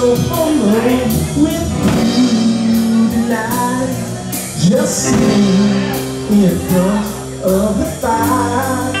so lonely with you tonight Just me in front of the fire.